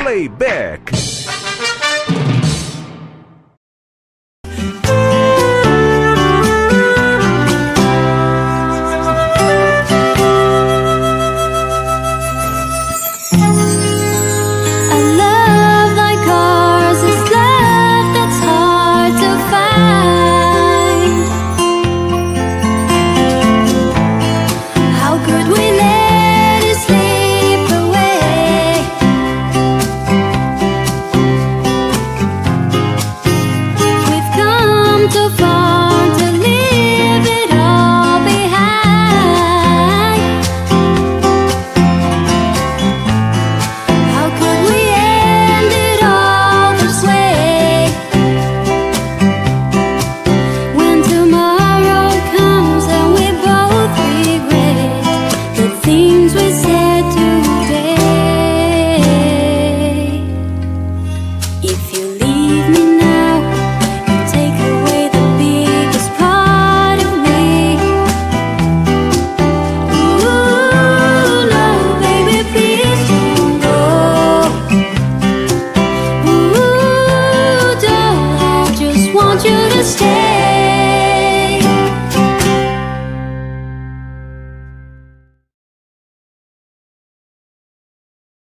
Playback.